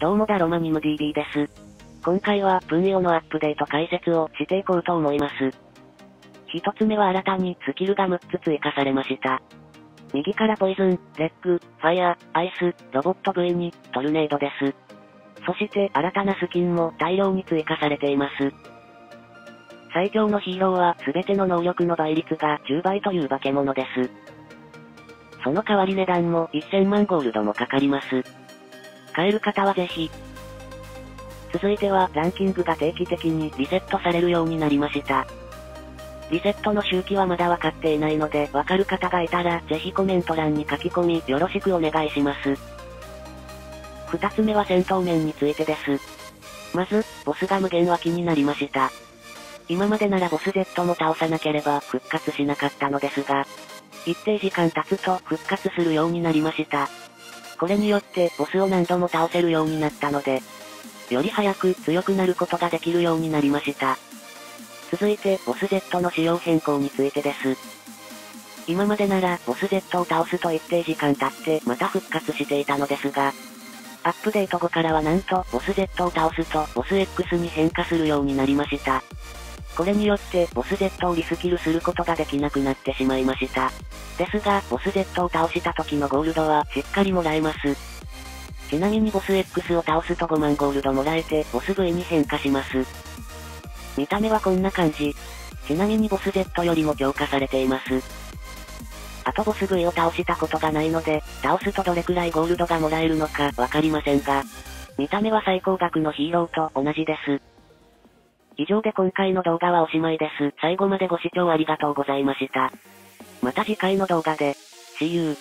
どうもだロマニム DB です。今回は分与のアップデート解説をしていこうと思います。一つ目は新たにスキルが6つ追加されました。右からポイズン、レッグ、ファイア、アイス、ロボット V に、トルネードです。そして新たなスキンも大量に追加されています。最強のヒーローは全ての能力の倍率が10倍という化け物です。その代わり値段も1000万ゴールドもかかります。買える方はぜひ。続いてはランキングが定期的にリセットされるようになりました。リセットの周期はまだわかっていないので、わかる方がいたら、ぜひコメント欄に書き込み、よろしくお願いします。二つ目は戦闘面についてです。まず、ボスが無限は気になりました。今までならボス Z も倒さなければ復活しなかったのですが、一定時間経つと復活するようになりました。これによってボスを何度も倒せるようになったので、より早く強くなることができるようになりました。続いて、ボス Z の仕様変更についてです。今までなら、ボス Z を倒すと一定時間経ってまた復活していたのですが、アップデート後からはなんと、ボス Z を倒すと、ボス X に変化するようになりました。これによって、ボス Z をリスキルすることができなくなってしまいました。ですが、ボス Z を倒した時のゴールドは、しっかりもらえます。ちなみにボス X を倒すと5万ゴールドもらえて、ボス V に変化します。見た目はこんな感じ。ちなみにボス Z よりも強化されています。あとボス V を倒したことがないので、倒すとどれくらいゴールドがもらえるのかわかりませんが、見た目は最高額のヒーローと同じです。以上で今回の動画はおしまいです。最後までご視聴ありがとうございました。また次回の動画で。See you.